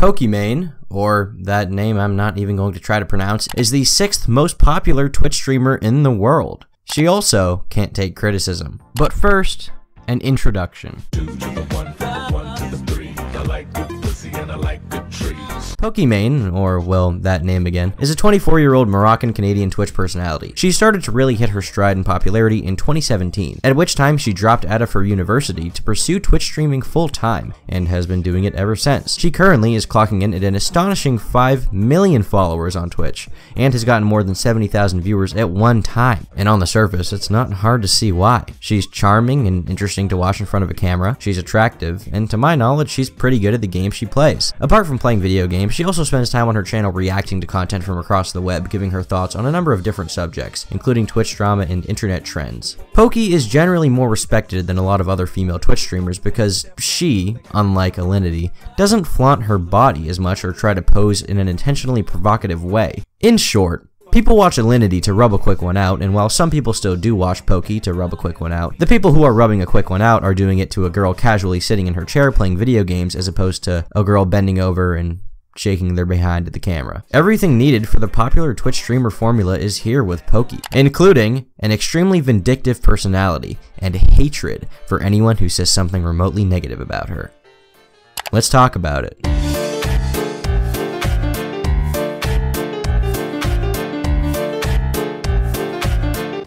Pokimane, or that name I'm not even going to try to pronounce, is the sixth most popular Twitch streamer in the world. She also can't take criticism. But first, an introduction. Pokimane, or well, that name again, is a 24-year-old Moroccan-Canadian Twitch personality. She started to really hit her stride in popularity in 2017, at which time she dropped out of her university to pursue Twitch streaming full-time, and has been doing it ever since. She currently is clocking in at an astonishing 5 million followers on Twitch, and has gotten more than 70,000 viewers at one time. And on the surface, it's not hard to see why. She's charming and interesting to watch in front of a camera, she's attractive, and to my knowledge, she's pretty good at the game she plays. Apart from playing video games, she also spends time on her channel reacting to content from across the web, giving her thoughts on a number of different subjects, including Twitch drama and internet trends. Pokey is generally more respected than a lot of other female Twitch streamers because she, unlike Alinity, doesn't flaunt her body as much or try to pose in an intentionally provocative way. In short, People watch Alinity to rub a quick one out, and while some people still do watch Pokey to rub a quick one out, the people who are rubbing a quick one out are doing it to a girl casually sitting in her chair playing video games as opposed to a girl bending over and shaking their behind at the camera. Everything needed for the popular Twitch streamer formula is here with Pokey, including an extremely vindictive personality and hatred for anyone who says something remotely negative about her. Let's talk about it.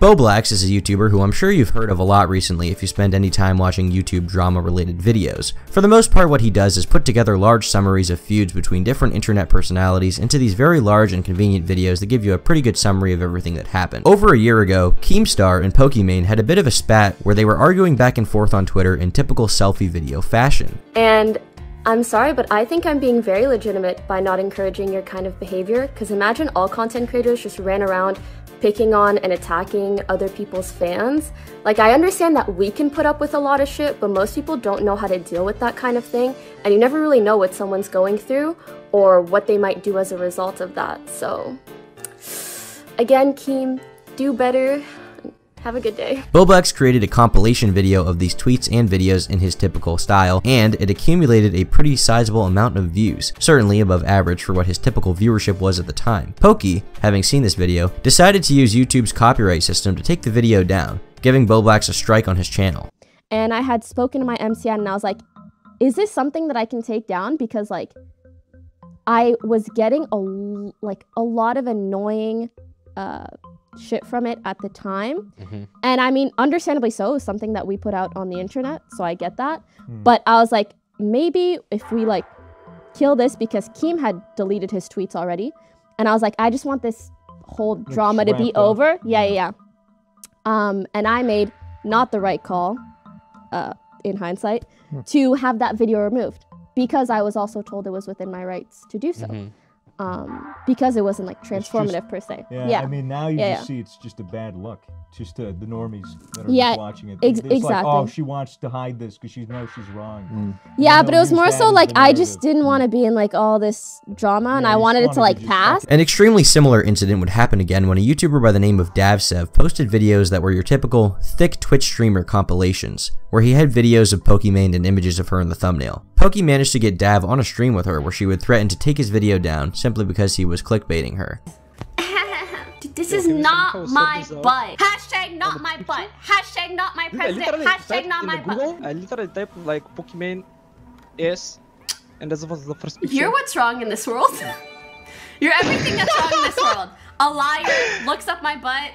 Bowblax is a YouTuber who I'm sure you've heard of a lot recently if you spend any time watching YouTube drama related videos. For the most part what he does is put together large summaries of feuds between different internet personalities into these very large and convenient videos that give you a pretty good summary of everything that happened. Over a year ago, Keemstar and Pokimane had a bit of a spat where they were arguing back and forth on Twitter in typical selfie video fashion. And I'm sorry, but I think I'm being very legitimate by not encouraging your kind of behavior, because imagine all content creators just ran around picking on and attacking other people's fans. Like, I understand that we can put up with a lot of shit, but most people don't know how to deal with that kind of thing, and you never really know what someone's going through or what they might do as a result of that. So, again, Keem, do better. Have a good day. Bowblax created a compilation video of these tweets and videos in his typical style, and it accumulated a pretty sizable amount of views, certainly above average for what his typical viewership was at the time. Pokey, having seen this video, decided to use YouTube's copyright system to take the video down, giving Bowblax a strike on his channel. And I had spoken to my MCN and I was like, is this something that I can take down? Because like, I was getting a like a lot of annoying uh, shit from it at the time. Mm-hmm. And I mean, understandably so, is something that we put out on the internet, so I get that. Mm. But I was like, maybe if we like kill this because Keem had deleted his tweets already, and I was like, I just want this whole drama to be over. Yeah, yeah, yeah. Um, and I made not the right call, uh, in hindsight, mm. to have that video removed because I was also told it was within my rights to do so. Mm-hmm um, because it wasn't like transformative just, per se. Yeah, yeah, I mean now you yeah, just yeah. see it's just a bad look. Just uh, the normies that are yeah, watching it. Ex- it's exactly. Like, oh, she wants to hide this because she knows she's wrong. Mm. Yeah, but it was more so like I just didn't want to be in like all this drama, and I wanted it to like pass. An extremely similar incident would happen again when a YouTuber by the name of Davsev posted videos that were your typical thick Twitch streamer compilations, where he had videos of Pokimane and images of her in the thumbnail. Pokey managed to get Dav on a stream with her where she would threaten to take his video down simply because he was clickbaiting her. this is not my butt. Hashtag not my butt. Hashtag not my president. Hashtag not my butt. I literally typed like Pokemon S and this was the first picture. You're what's wrong in this world. You're everything that's wrong in this world. A liar looks up my butt,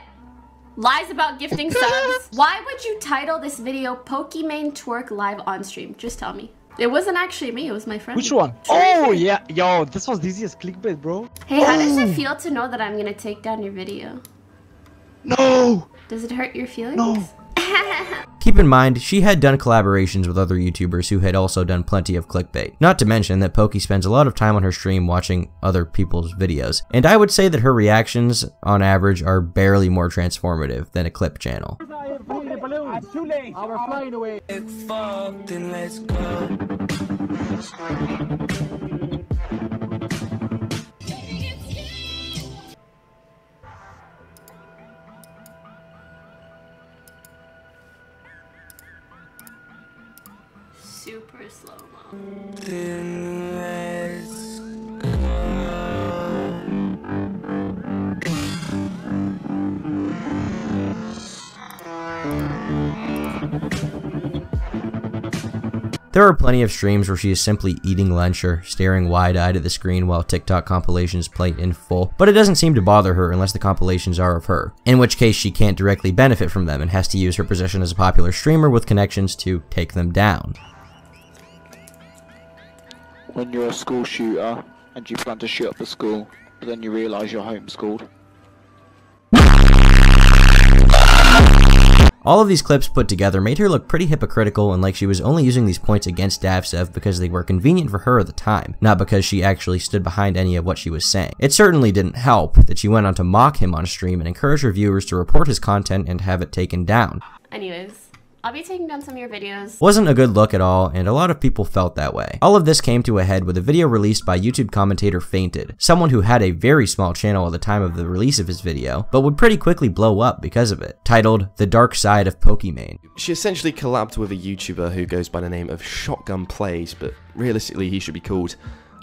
lies about gifting subs. Why would you title this video Pokimane Twerk Live on Stream? Just tell me. It wasn't actually me, it was my friend. Which one? Oh, yeah. Yo, this was the easiest clickbait, bro. Hey, how oh. does it oh. feel to know that I'm gonna take down your video? No! Does it hurt your feelings? No. Keep in mind, she had done collaborations with other YouTubers who had also done plenty of clickbait. Not to mention that Pokey spends a lot of time on her stream watching other people's videos, and I would say that her reactions, on average, are barely more transformative than a clip channel. Too late. We're flying away. let's go. super slow There are plenty of streams where she is simply eating lunch or staring wide-eyed at the screen while TikTok compilations play in full, but it doesn't seem to bother her unless the compilations are of her, in which case she can't directly benefit from them and has to use her position as a popular streamer with connections to take them down. When you're a school shooter and you plan to shoot up the school, but then you realise you're homeschooled. All of these clips put together made her look pretty hypocritical and like she was only using these points against Davsev because they were convenient for her at the time, not because she actually stood behind any of what she was saying. It certainly didn't help that she went on to mock him on stream and encourage her viewers to report his content and have it taken down. Anyways, I'll be taking down some of your videos. Wasn't a good look at all, and a lot of people felt that way. All of this came to a head with a video released by YouTube commentator Fainted, someone who had a very small channel at the time of the release of his video, but would pretty quickly blow up because of it, titled The Dark Side of Pokimane. She essentially collabed with a YouTuber who goes by the name of Shotgun Plays, but realistically he should be called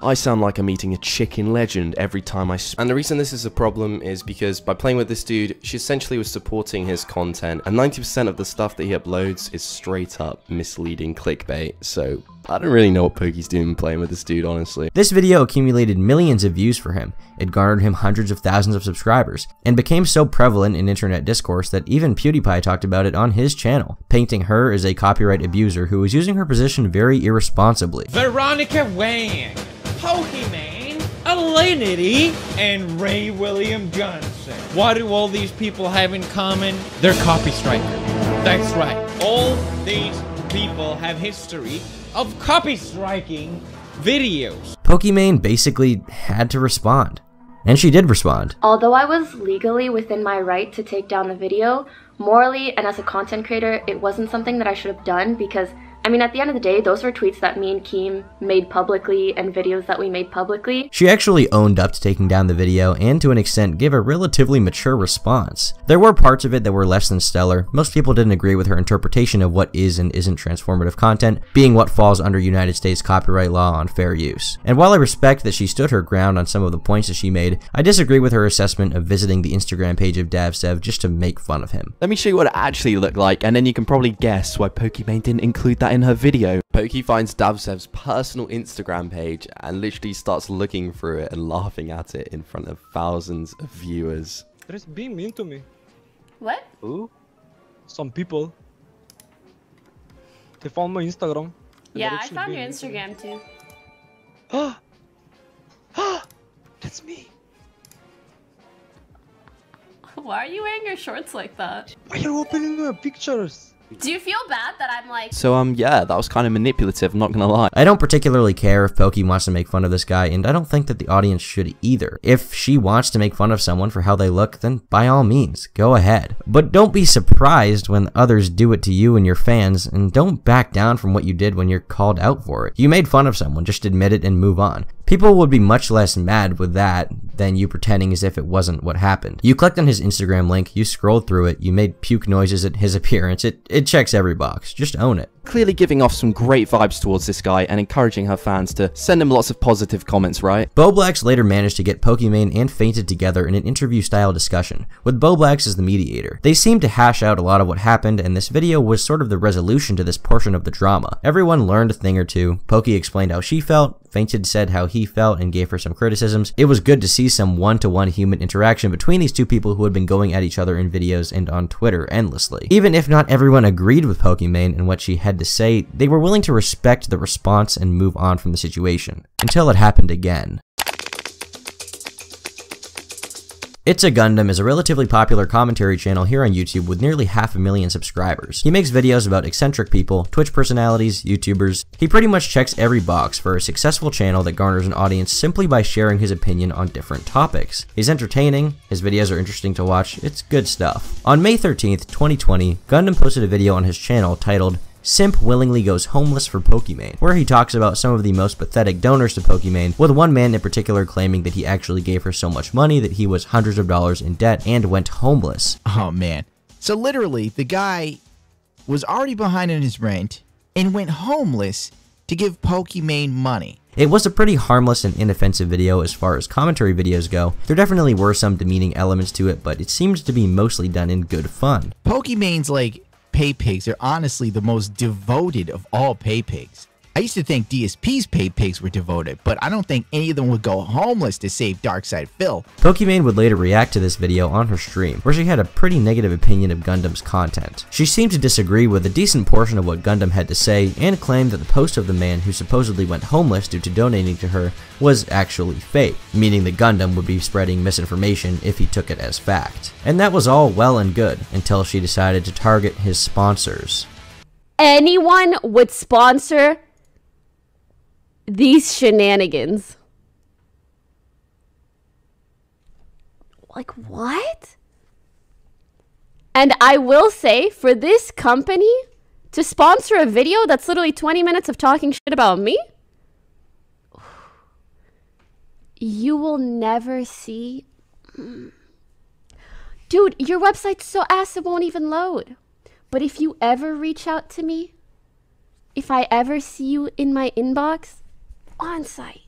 I sound like I'm eating a chicken legend every time I And the reason this is a problem is because by playing with this dude, she essentially was supporting his content, and 90% of the stuff that he uploads is straight up misleading clickbait, so I don't really know what Pokey's doing playing with this dude, honestly. This video accumulated millions of views for him. It garnered him hundreds of thousands of subscribers, and became so prevalent in internet discourse that even PewDiePie talked about it on his channel, painting her as a copyright abuser who was using her position very irresponsibly. Veronica Wang! Pokimane, Alinity, and Ray William Johnson. What do all these people have in common? They're copy strikers. That's right. All these people have history of copy striking videos. Pokimane basically had to respond. And she did respond. Although I was legally within my right to take down the video, morally and as a content creator, it wasn't something that I should have done because I mean, at the end of the day, those were tweets that me and Keem made publicly and videos that we made publicly. She actually owned up to taking down the video and to an extent gave a relatively mature response. There were parts of it that were less than stellar. Most people didn't agree with her interpretation of what is and isn't transformative content, being what falls under United States copyright law on fair use. And while I respect that she stood her ground on some of the points that she made, I disagree with her assessment of visiting the Instagram page of Davsev just to make fun of him. Let me show you what it actually looked like, and then you can probably guess why Pokimane didn't include that in her video. Pokey finds Davsev's personal Instagram page and literally starts looking through it and laughing at it in front of thousands of viewers. They're being mean to me. What? Who? Some people. They found my Instagram. Yeah, I found your Instagram too. Ah! Ah! That's me! Why are you wearing your shorts like that? Why are you opening your pictures? Do you feel bad that I'm like... So, um, yeah, that was kind of manipulative, I'm not gonna lie. I don't particularly care if Pokey wants to make fun of this guy, and I don't think that the audience should either. If she wants to make fun of someone for how they look, then by all means, go ahead. But don't be surprised when others do it to you and your fans, and don't back down from what you did when you're called out for it. You made fun of someone, just admit it and move on. People would be much less mad with that than you pretending as if it wasn't what happened. You clicked on his Instagram link, you scrolled through it, you made puke noises at his appearance, it, it checks every box. Just own it. Clearly giving off some great vibes towards this guy and encouraging her fans to send him lots of positive comments, right? Bowblax later managed to get Pokimane and Fainted together in an interview-style discussion, with Bowblax as the mediator. They seemed to hash out a lot of what happened, and this video was sort of the resolution to this portion of the drama. Everyone learned a thing or two, Pokey explained how she felt, Fainted said how he felt and gave her some criticisms. It was good to see some one-to-one -one human interaction between these two people who had been going at each other in videos and on Twitter endlessly. Even if not everyone agreed with Pokimane and what she had to say, they were willing to respect the response and move on from the situation. Until it happened again. It's a Gundam is a relatively popular commentary channel here on YouTube with nearly half a million subscribers. He makes videos about eccentric people, Twitch personalities, YouTubers. He pretty much checks every box for a successful channel that garners an audience simply by sharing his opinion on different topics. He's entertaining, his videos are interesting to watch, it's good stuff. On May 13th, 2020, Gundam posted a video on his channel titled Simp willingly goes homeless for Pokimane, where he talks about some of the most pathetic donors to Pokimane, with one man in particular claiming that he actually gave her so much money that he was hundreds of dollars in debt and went homeless. Oh man. So literally, the guy was already behind in his rent and went homeless to give Pokimane money. It was a pretty harmless and inoffensive video as far as commentary videos go. There definitely were some demeaning elements to it, but it seemed to be mostly done in good fun. Pokimane's like pay pigs are honestly the most devoted of all pay pigs. I used to think DSP's paid pigs were devoted, but I don't think any of them would go homeless to save DarksydePhil. Pokimane would later react to this video on her stream, where she had a pretty negative opinion of Gundam's content. She seemed to disagree with a decent portion of what Gundam had to say, and claimed that the post of the man who supposedly went homeless due to donating to her was actually fake, meaning that Gundam would be spreading misinformation if he took it as fact. And that was all well and good, until she decided to target his sponsors. Anyone would sponsor these shenanigans. Like, what? And I will say, for this company to sponsor a video that's literally 20 minutes of talking shit about me, you will never see. Dude, your website's so ass it won't even load. But if you ever reach out to me, if I ever see you in my inbox, on site.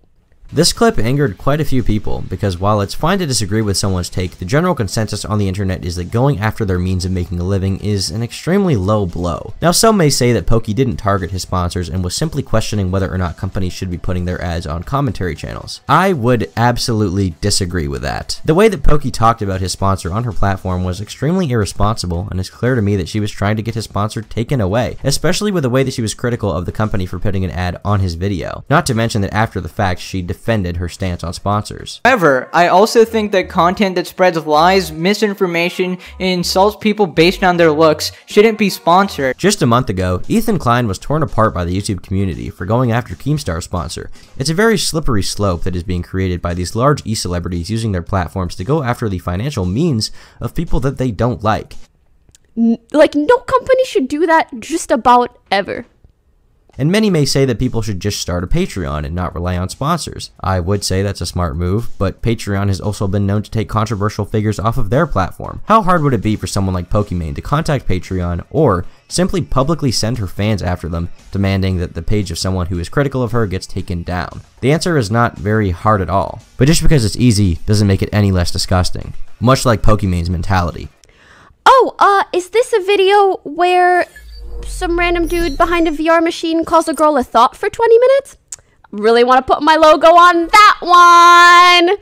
This clip angered quite a few people because while it's fine to disagree with someone's take, the general consensus on the internet is that going after their means of making a living is an extremely low blow. Now some may say that Pokey didn't target his sponsors and was simply questioning whether or not companies should be putting their ads on commentary channels. I would absolutely disagree with that. The way that Pokey talked about his sponsor on her platform was extremely irresponsible and it's clear to me that she was trying to get his sponsor taken away, especially with the way that she was critical of the company for putting an ad on his video. Not to mention that after the fact she defended her stance on sponsors. However, I also think that content that spreads lies, misinformation, and insults people based on their looks shouldn't be sponsored. Just a month ago, Ethan Klein was torn apart by the YouTube community for going after Keemstar's sponsor. It's a very slippery slope that is being created by these large e-celebrities using their platforms to go after the financial means of people that they don't like. Like, no company should do that just about ever. And many may say that people should just start a Patreon and not rely on sponsors. I would say that's a smart move, but Patreon has also been known to take controversial figures off of their platform. How hard would it be for someone like Pokimane to contact Patreon or simply publicly send her fans after them, demanding that the page of someone who is critical of her gets taken down? The answer is not very hard at all, but just because it's easy doesn't make it any less disgusting. Much like Pokimane's mentality. Oh, uh, is this a video where some random dude behind a VR machine calls a girl a thought for 20 minutes? Really want to put my logo on that one!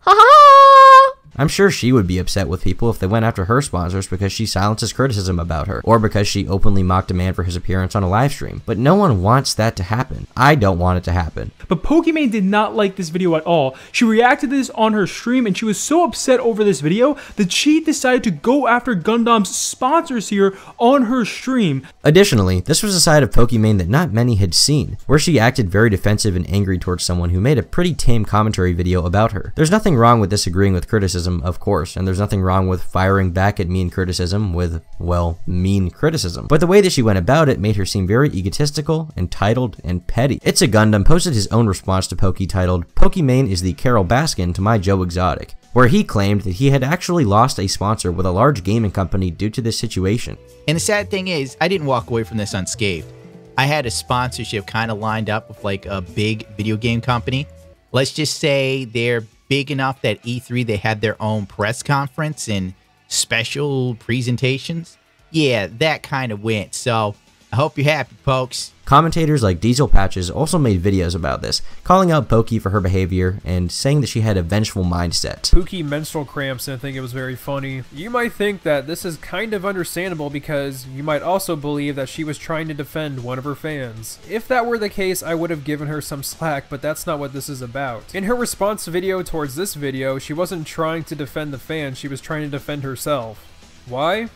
Ha ha ha! I'm sure she would be upset with people if they went after her sponsors because she silences criticism about her, or because she openly mocked a man for his appearance on a live stream. But no one wants that to happen. I don't want it to happen. But Pokimane did not like this video at all. She reacted to this on her stream and she was so upset over this video that she decided to go after Gundam's sponsors here on her stream. Additionally, this was a side of Pokimane that not many had seen, where she acted very defensive and angry towards someone who made a pretty tame commentary video about her. There's nothing wrong with disagreeing with criticism criticism, of course, and there's nothing wrong with firing back at mean criticism with, well, mean criticism. But the way that she went about it made her seem very egotistical, entitled, and petty. It's a Gundam posted his own response to Pokey titled, Pokimane is the Carole Baskin to my Joe Exotic, where he claimed that he had actually lost a sponsor with a large gaming company due to this situation. And the sad thing is, I didn't walk away from this unscathed. I had a sponsorship kind of lined up with like a big video game company. Let's just say they're big enough that E3 they had their own press conference and special presentations. Yeah, that kind of went. So I hope you're happy, folks. Commentators like Diesel Patches also made videos about this, calling out Pokey for her behavior and saying that she had a vengeful mindset. Pookie menstrual cramps and I think it was very funny. You might think that this is kind of understandable because you might also believe that she was trying to defend one of her fans. If that were the case, I would have given her some slack, but that's not what this is about. In her response video towards this video, she wasn't trying to defend the fan, she was trying to defend herself. Why?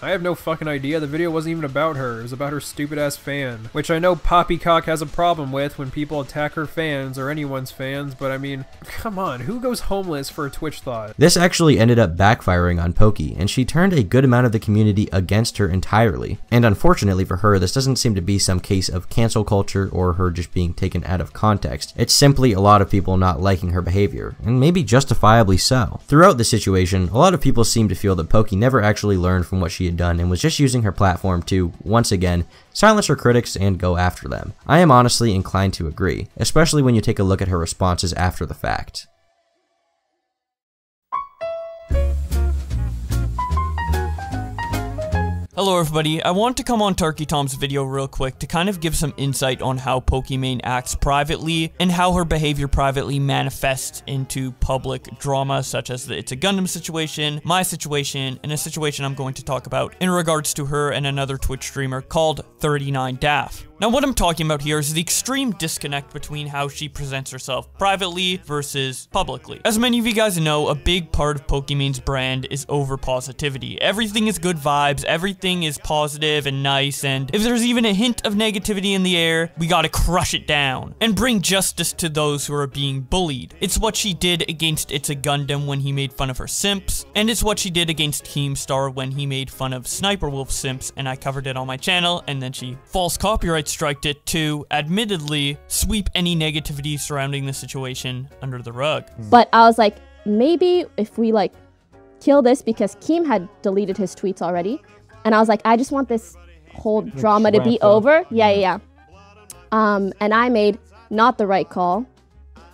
I have no fucking idea. The video wasn't even about her. It was about her stupid ass fan. Which I know Poppycock has a problem with when people attack her fans or anyone's fans, but I mean, come on, who goes homeless for a Twitch thought? This actually ended up backfiring on Pokey, and she turned a good amount of the community against her entirely. And unfortunately for her, this doesn't seem to be some case of cancel culture or her just being taken out of context. It's simply a lot of people not liking her behavior, and maybe justifiably so. Throughout the situation, a lot of people seem to feel that Pokey never actually learned from what she had done and was just using her platform to, once again, silence her critics and go after them. I am honestly inclined to agree, especially when you take a look at her responses after the fact. Hello everybody, I want to come on Turkey Tom's video real quick to kind of give some insight on how Pokimane acts privately and how her behavior privately manifests into public drama such as the It's a Gundam situation, my situation, and a situation I'm going to talk about in regards to her and another Twitch streamer called 39daph. Now what I'm talking about here is the extreme disconnect between how she presents herself privately versus publicly. As many of you guys know, a big part of Pokimane's brand is over positivity. Everything is good vibes, everything is positive and nice, and if there's even a hint of negativity in the air, we gotta crush it down and bring justice to those who are being bullied. It's what she did against It's a Gundam when he made fun of her simps, and it's what she did against Keemstar when he made fun of Sniper Wolf simps, and I covered it on my channel, and then she false copyright striked it to, admittedly, sweep any negativity surrounding the situation under the rug. But I was like, maybe if we like kill this because Keem had deleted his tweets already, and I was like, I just want this whole drama to be over. Yeah, yeah, yeah. Um, and I made not the right call,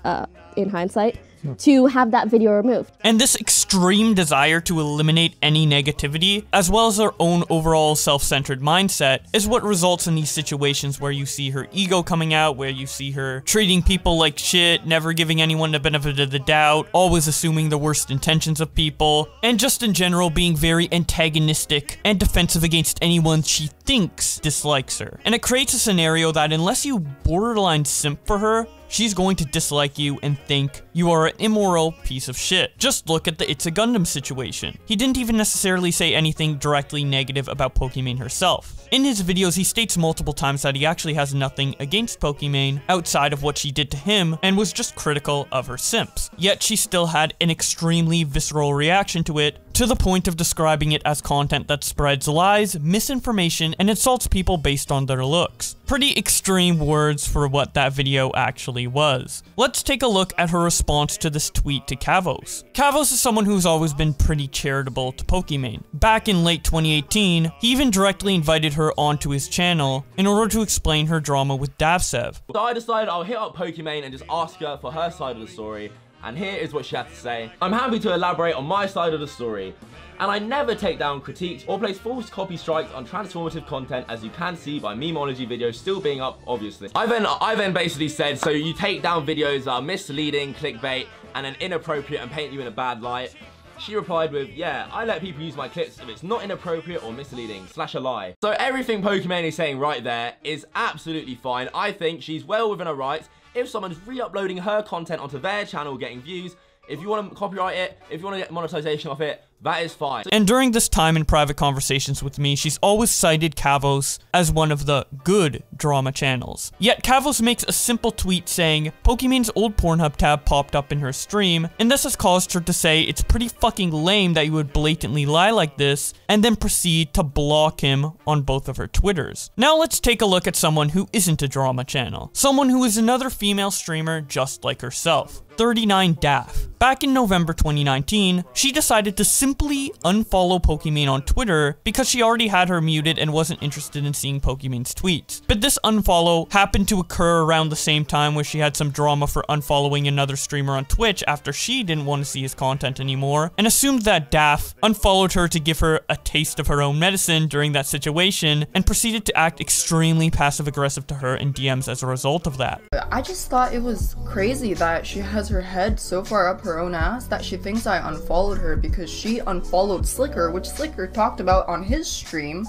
uh, in hindsight to have that video removed. And this extreme desire to eliminate any negativity, as well as her own overall self-centered mindset, is what results in these situations where you see her ego coming out, where you see her treating people like shit, never giving anyone the benefit of the doubt, always assuming the worst intentions of people, and just in general being very antagonistic and defensive against anyone she thinks dislikes her. And it creates a scenario that unless you borderline simp for her, she's going to dislike you and think you are an immoral piece of shit. Just look at the It's a Gundam situation. He didn't even necessarily say anything directly negative about Pokimane herself. In his videos, he states multiple times that he actually has nothing against Pokimane outside of what she did to him and was just critical of her simps. Yet she still had an extremely visceral reaction to it to the point of describing it as content that spreads lies, misinformation, and insults people based on their looks. Pretty extreme words for what that video actually was. Let's take a look at her response to this tweet to Kavos. Kavos is someone who's always been pretty charitable to Pokimane. Back in late 2018, he even directly invited her onto his channel in order to explain her drama with Davsev. So I decided I'll hit up Pokimane and just ask her for her side of the story and here is what she had to say. I'm happy to elaborate on my side of the story, and I never take down critiques or place false copy strikes on transformative content as you can see by memeology videos still being up obviously. I then, I then basically said, so you take down videos that are misleading, clickbait, and then inappropriate and paint you in a bad light. She replied with, yeah, I let people use my clips if it's not inappropriate or misleading, slash a lie. So everything Pokimane is saying right there is absolutely fine. I think she's well within her rights if someone's re-uploading her content onto their channel getting views, if you want to copyright it, if you want to get monetization off it, that is fine. And during this time in private conversations with me, she's always cited Kavos as one of the good drama channels. Yet Kavos makes a simple tweet saying, Pokimane's old Pornhub tab popped up in her stream, and this has caused her to say it's pretty fucking lame that you would blatantly lie like this, and then proceed to block him on both of her Twitters. Now let's take a look at someone who isn't a drama channel. Someone who is another female streamer just like herself. 39daph. Back in November 2019, she decided to simply unfollow Pokimane on Twitter because she already had her muted and wasn't interested in seeing Pokimane's tweets. But this unfollow happened to occur around the same time where she had some drama for unfollowing another streamer on Twitch after she didn't want to see his content anymore, and assumed that Daph unfollowed her to give her a taste of her own medicine during that situation, and proceeded to act extremely passive-aggressive to her in DMs as a result of that. I just thought it was crazy that she has her head so far up her own ass that she thinks I unfollowed her because she unfollowed Sliker, which Sliker talked about on his stream.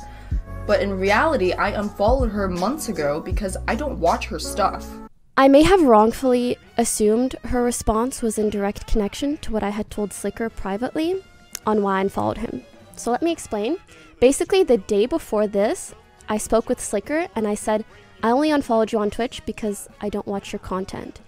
But in reality, I unfollowed her months ago because I don't watch her stuff. I may have wrongfully assumed her response was in direct connection to what I had told Sliker privately on why I unfollowed him. So let me explain. Basically, the day before this, I spoke with Sliker and I said, I only unfollowed you on Twitch because I don't watch your content.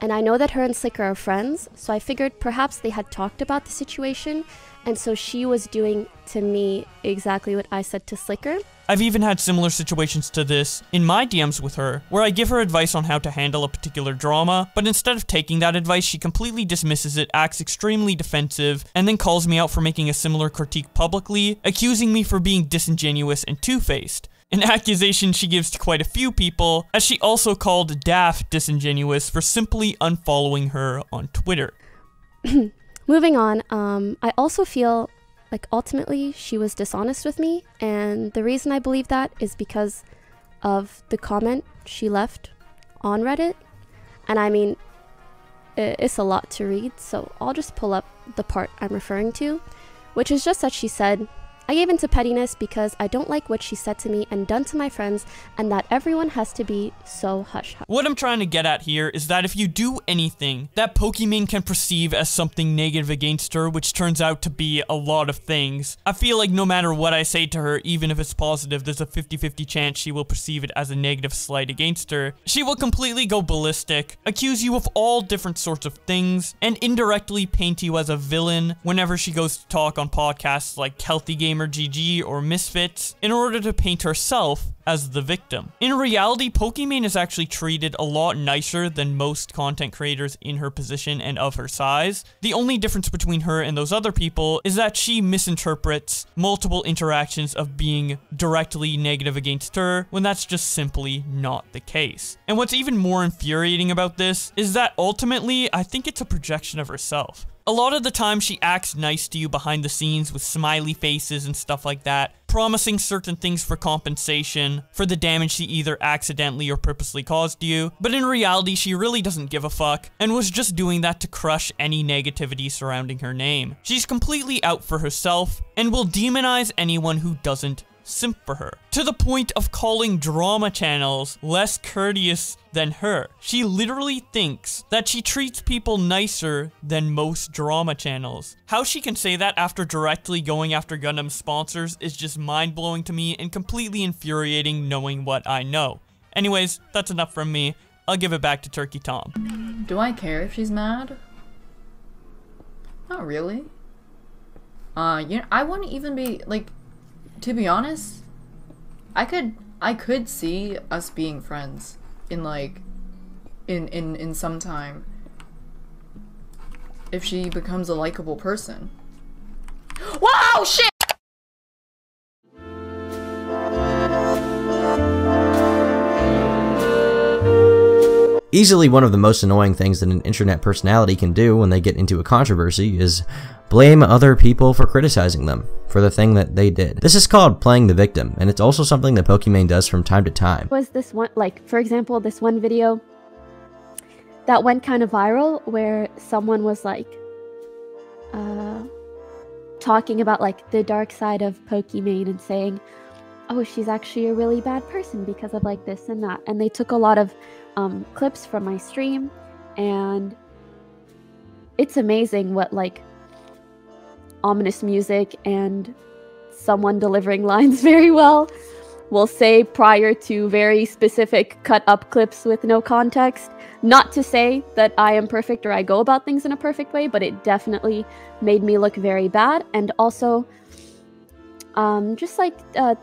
And I know that her and Sliker are friends, so I figured perhaps they had talked about the situation, and so she was doing to me exactly what I said to Sliker. I've even had similar situations to this in my DMs with her, where I give her advice on how to handle a particular drama, but instead of taking that advice, she completely dismisses it, acts extremely defensive, and then calls me out for making a similar critique publicly, accusing me for being disingenuous and two-faced an accusation she gives to quite a few people, as she also called Daft disingenuous for simply unfollowing her on Twitter. Moving on, um, I also feel like ultimately she was dishonest with me, and the reason I believe that is because of the comment she left on Reddit. And I mean, it's a lot to read, so I'll just pull up the part I'm referring to, which is just that she said, I gave into pettiness because I don't like what she said to me and done to my friends, and that everyone has to be so hush hush. What I'm trying to get at here is that if you do anything that Pokimane can perceive as something negative against her, which turns out to be a lot of things, I feel like no matter what I say to her, even if it's positive, there's a 50-50 chance she will perceive it as a negative slight against her. She will completely go ballistic, accuse you of all different sorts of things, and indirectly paint you as a villain whenever she goes to talk on podcasts like Healthy Game Gamer GG or Misfits in order to paint herself as the victim. In reality, Pokimane is actually treated a lot nicer than most content creators in her position and of her size. The only difference between her and those other people is that she misinterprets multiple interactions of being directly negative against her when that's just simply not the case. And what's even more infuriating about this is that ultimately, I think it's a projection of herself. A lot of the time she acts nice to you behind the scenes with smiley faces and stuff like that, promising certain things for compensation for the damage she either accidentally or purposely caused you, but in reality she really doesn't give a fuck, and was just doing that to crush any negativity surrounding her name. She's completely out for herself, and will demonize anyone who doesn't simp for her, to the point of calling drama channels less courteous than her. She literally thinks that she treats people nicer than most drama channels. How she can say that after directly going after Gundam sponsors is just mind-blowing to me and completely infuriating knowing what I know. Anyways, that's enough from me. I'll give it back to Turkey Tom. Do I care if she's mad? Not really. Uh, you know, I wouldn't even be, like, to be honest, I could I could see us being friends in like in in in some time if she becomes a likable person. Wow, shit. Easily one of the most annoying things that an internet personality can do when they get into a controversy is blame other people for criticizing them for the thing that they did. This is called playing the victim, and it's also something that Pokimane does from time to time. Was this one, like, for example, this one video that went kind of viral where someone was like, uh, talking about like the dark side of Pokimane and saying, oh, she's actually a really bad person because of like this and that. And they took a lot of um, clips from my stream, and it's amazing what like ominous music and someone delivering lines very well will say prior to very specific cut up clips with no context. Not to say that I am perfect or I go about things in a perfect way, but it definitely made me look very bad. And also, um, just like uh,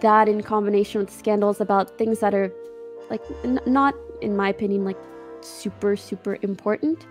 that in combination with scandals about things that are like not, in my opinion, like super, super important.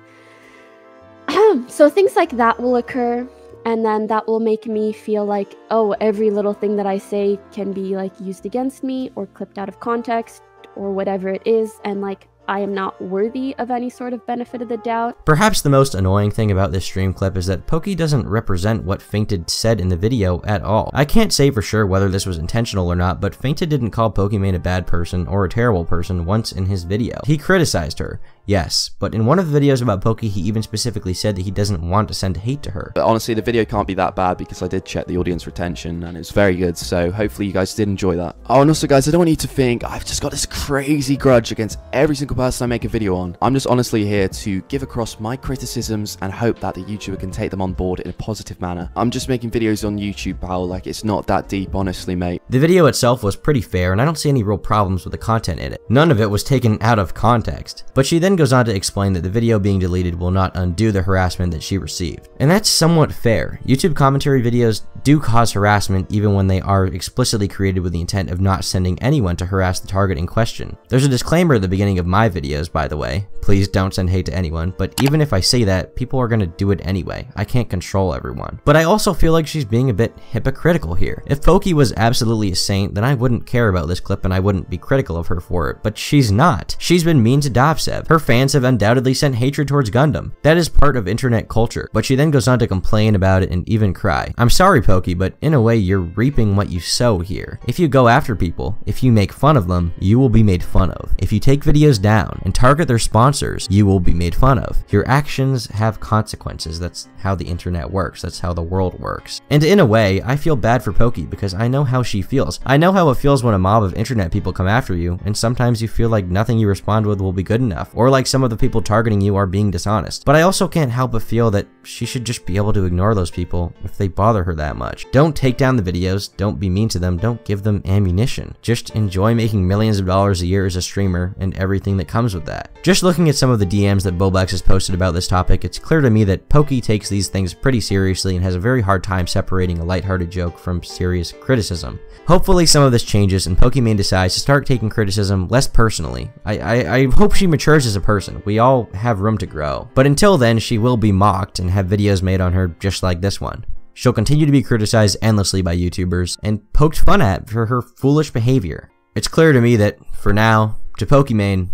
so things like that will occur and then that will make me feel like oh every little thing that i say can be like used against me or clipped out of context or whatever it is and like I am not worthy of any sort of benefit of the doubt. Perhaps the most annoying thing about this stream clip is that Pokey doesn't represent what Fainted said in the video at all. I can't say for sure whether this was intentional or not, but Fainted didn't call Pokimane a bad person or a terrible person once in his video. He criticized her, Yes, but in one of the videos about Pokey, he even specifically said that he doesn't want to send hate to her. But honestly, the video can't be that bad because I did check the audience retention and it's very good, so hopefully you guys did enjoy that. Oh, and also guys, I don't want you to think I've just got this crazy grudge against every single person I make a video on. I'm just honestly here to give across my criticisms and hope that the YouTuber can take them on board in a positive manner. I'm just making videos on YouTube, pal, like it's not that deep, honestly, mate. The video itself was pretty fair, and I don't see any real problems with the content in it. None of it was taken out of context. But she then goes on to explain that the video being deleted will not undo the harassment that she received. And that's somewhat fair. YouTube commentary videos do cause harassment even when they are explicitly created with the intent of not sending anyone to harass the target in question. There's a disclaimer at the beginning of my videos, by the way. Please don't send hate to anyone, but even if I say that, people are gonna do it anyway. I can't control everyone. But I also feel like she's being a bit hypocritical here. If Pokey was absolutely a saint, then I wouldn't care about this clip and I wouldn't be critical of her for it, but she's not. She's been mean to Davsev. Her fans have undoubtedly sent hatred towards Gundam. That is part of internet culture, but she then goes on to complain about it and even cry. I'm sorry, Pokey, but in a way, you're reaping what you sow here. If you go after people, if you make fun of them, you will be made fun of. If you take videos down and target their sponsors, you will be made fun of. Your actions have consequences. That's how the internet works. That's how the world works. And in a way, I feel bad for Pokey because I know how she feels. I know how it feels when a mob of internet people come after you, and sometimes you feel like nothing you respond with will be good enough, or like some of the people targeting you are being dishonest. But I also can't help but feel that she should just be able to ignore those people if they bother her that much. Don't take down the videos, don't be mean to them, don't give them ammunition. Just enjoy making millions of dollars a year as a streamer and everything that comes with that. Just looking at some of the DMs that Bowblax has posted about this topic, it's clear to me that Pokey takes these things pretty seriously and has a very hard time separating a lighthearted joke from serious criticism. Hopefully some of this changes and Pokimane decides to start taking criticism less personally. I, I, I hope she matures as a person. We all have room to grow. But until then, she will be mocked and have videos made on her just like this one. She'll continue to be criticized endlessly by YouTubers and poked fun at for her foolish behavior. It's clear to me that, for now, to Pokimane,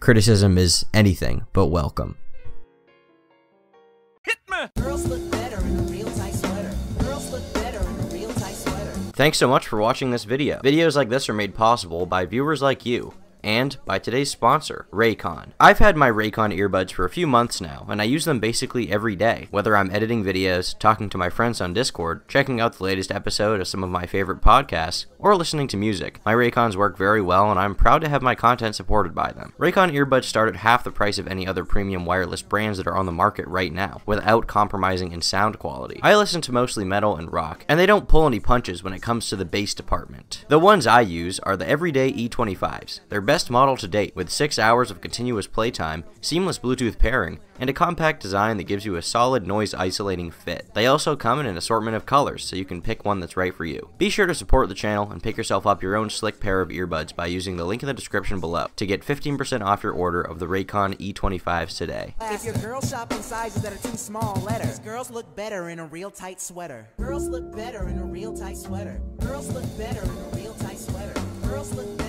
criticism is anything but welcome. Thanks so much for watching this video. Videos like this are made possible by viewers like you and by today's sponsor, Raycon. I've had my Raycon earbuds for a few months now, and I use them basically every day, whether I'm editing videos, talking to my friends on Discord, checking out the latest episode of some of my favorite podcasts, or listening to music. My Raycons work very well, and I'm proud to have my content supported by them. Raycon earbuds start at half the price of any other premium wireless brands that are on the market right now, without compromising in sound quality. I listen to mostly metal and rock, and they don't pull any punches when it comes to the bass department. The ones I use are the Everyday E25s. They're best best model to date, with 6 hours of continuous playtime, seamless Bluetooth pairing, and a compact design that gives you a solid noise isolating fit. They also come in an assortment of colors, so you can pick one that's right for you. Be sure to support the channel and pick yourself up your own slick pair of earbuds by using the link in the description below to get 15% off your order of the Raycon E25s today. If your girl shopping sizes that are too small, let her. Girls look better in a real tight sweater. Girls look better in a real tight sweater. Girls look better in a real tight sweater. Girls look